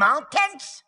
mountains?